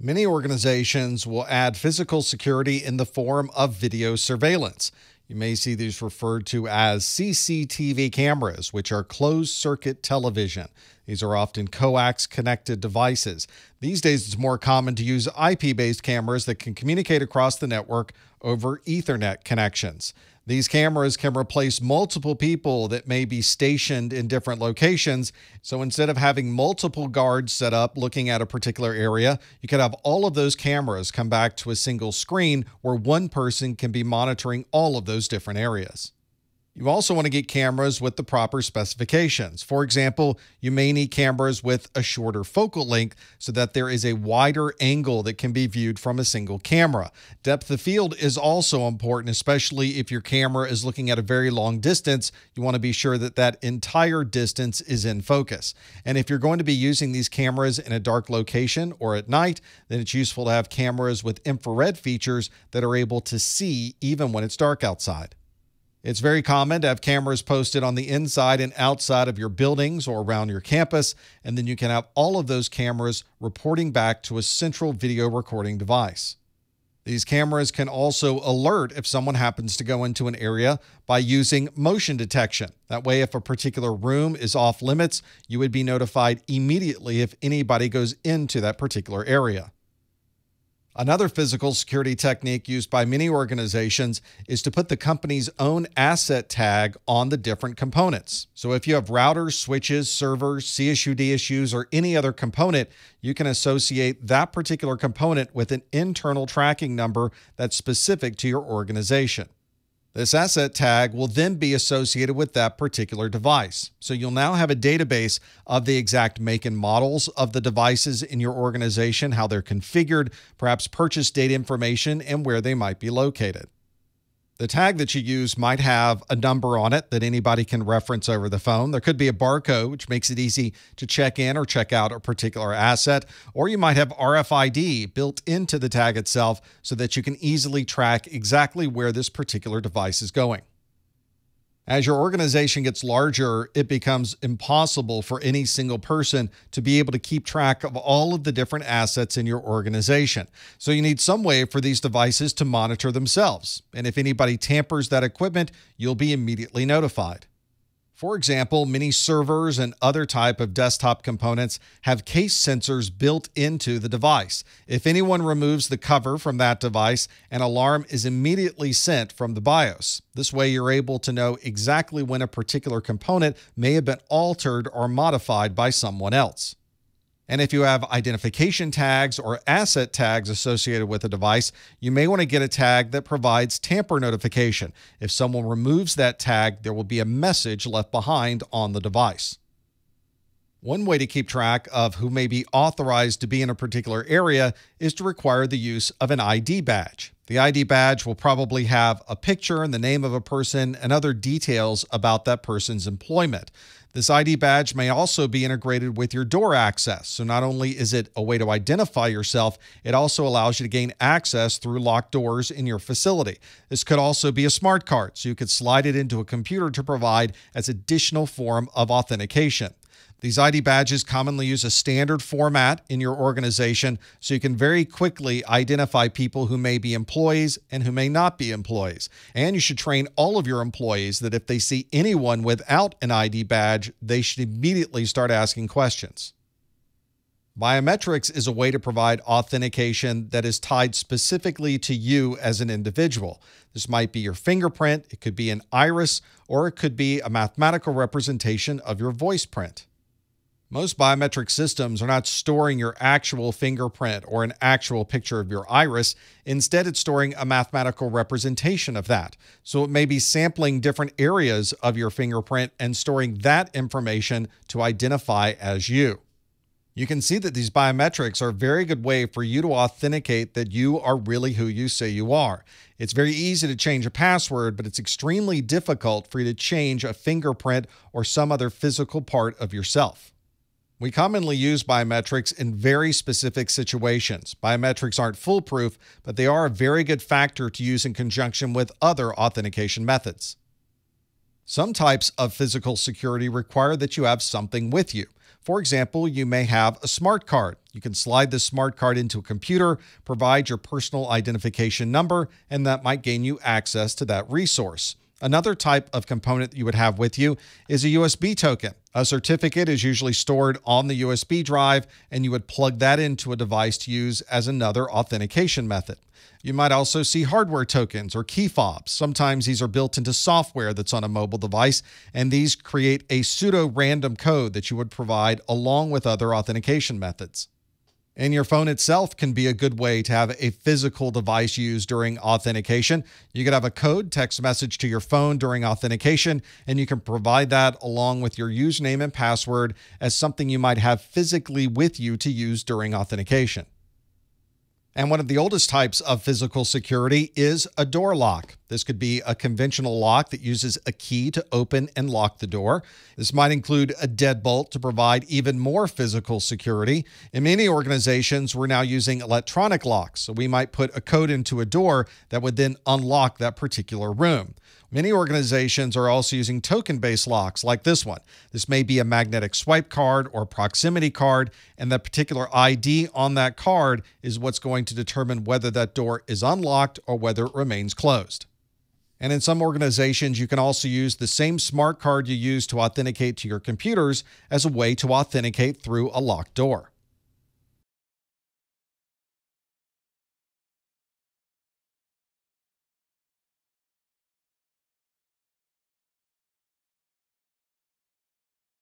Many organizations will add physical security in the form of video surveillance. You may see these referred to as CCTV cameras, which are closed circuit television. These are often coax connected devices. These days, it's more common to use IP based cameras that can communicate across the network over Ethernet connections. These cameras can replace multiple people that may be stationed in different locations. So instead of having multiple guards set up looking at a particular area, you could have all of those cameras come back to a single screen where one person can be monitoring all of those different areas. You also want to get cameras with the proper specifications. For example, you may need cameras with a shorter focal length so that there is a wider angle that can be viewed from a single camera. Depth of field is also important, especially if your camera is looking at a very long distance. You want to be sure that that entire distance is in focus. And if you're going to be using these cameras in a dark location or at night, then it's useful to have cameras with infrared features that are able to see even when it's dark outside. It's very common to have cameras posted on the inside and outside of your buildings or around your campus, and then you can have all of those cameras reporting back to a central video recording device. These cameras can also alert if someone happens to go into an area by using motion detection. That way, if a particular room is off limits, you would be notified immediately if anybody goes into that particular area. Another physical security technique used by many organizations is to put the company's own asset tag on the different components. So if you have routers, switches, servers, CSU DSUs, or any other component, you can associate that particular component with an internal tracking number that's specific to your organization. This asset tag will then be associated with that particular device. So you'll now have a database of the exact make and models of the devices in your organization, how they're configured, perhaps purchase date information, and where they might be located. The tag that you use might have a number on it that anybody can reference over the phone. There could be a barcode, which makes it easy to check in or check out a particular asset. Or you might have RFID built into the tag itself so that you can easily track exactly where this particular device is going. As your organization gets larger, it becomes impossible for any single person to be able to keep track of all of the different assets in your organization. So you need some way for these devices to monitor themselves. And if anybody tampers that equipment, you'll be immediately notified. For example, many servers and other type of desktop components have case sensors built into the device. If anyone removes the cover from that device, an alarm is immediately sent from the BIOS. This way you're able to know exactly when a particular component may have been altered or modified by someone else. And if you have identification tags or asset tags associated with a device, you may want to get a tag that provides tamper notification. If someone removes that tag, there will be a message left behind on the device. One way to keep track of who may be authorized to be in a particular area is to require the use of an ID badge. The ID badge will probably have a picture and the name of a person and other details about that person's employment. This ID badge may also be integrated with your door access. So not only is it a way to identify yourself, it also allows you to gain access through locked doors in your facility. This could also be a smart card, so you could slide it into a computer to provide as additional form of authentication. These ID badges commonly use a standard format in your organization so you can very quickly identify people who may be employees and who may not be employees. And you should train all of your employees that if they see anyone without an ID badge, they should immediately start asking questions. Biometrics is a way to provide authentication that is tied specifically to you as an individual. This might be your fingerprint, it could be an iris, or it could be a mathematical representation of your voice print. Most biometric systems are not storing your actual fingerprint or an actual picture of your iris. Instead, it's storing a mathematical representation of that. So it may be sampling different areas of your fingerprint and storing that information to identify as you. You can see that these biometrics are a very good way for you to authenticate that you are really who you say you are. It's very easy to change a password, but it's extremely difficult for you to change a fingerprint or some other physical part of yourself. We commonly use biometrics in very specific situations. Biometrics aren't foolproof, but they are a very good factor to use in conjunction with other authentication methods. Some types of physical security require that you have something with you. For example, you may have a smart card. You can slide this smart card into a computer, provide your personal identification number, and that might gain you access to that resource. Another type of component that you would have with you is a USB token. A certificate is usually stored on the USB drive, and you would plug that into a device to use as another authentication method. You might also see hardware tokens or key fobs. Sometimes these are built into software that's on a mobile device, and these create a pseudo random code that you would provide along with other authentication methods. And your phone itself can be a good way to have a physical device used during authentication. You could have a code text message to your phone during authentication, and you can provide that along with your username and password as something you might have physically with you to use during authentication. And one of the oldest types of physical security is a door lock. This could be a conventional lock that uses a key to open and lock the door. This might include a deadbolt to provide even more physical security. In many organizations, we're now using electronic locks, so we might put a code into a door that would then unlock that particular room. Many organizations are also using token based locks like this one. This may be a magnetic swipe card or proximity card, and that particular ID on that card is what's going to determine whether that door is unlocked or whether it remains closed. And in some organizations, you can also use the same smart card you use to authenticate to your computers as a way to authenticate through a locked door.